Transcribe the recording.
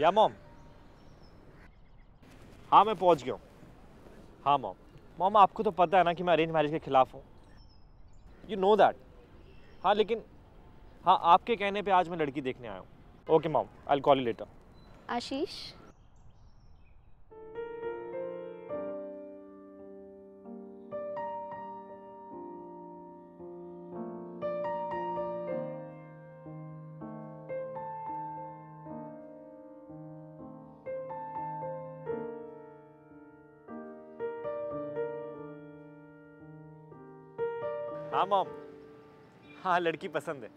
या मोम हाँ मैं पहुँच गया हूँ। हाँ मोम मोम आपको तो पता है ना कि मैं अरेंज मैरिज के खिलाफ हूँ। यू नो दैट हाँ लेकिन हाँ आपके कहने पे आज मैं लड़की देखने आया हूँ। Okay mom I call you later Ashish? हाँ मॉम हाँ लड़की पसंद है।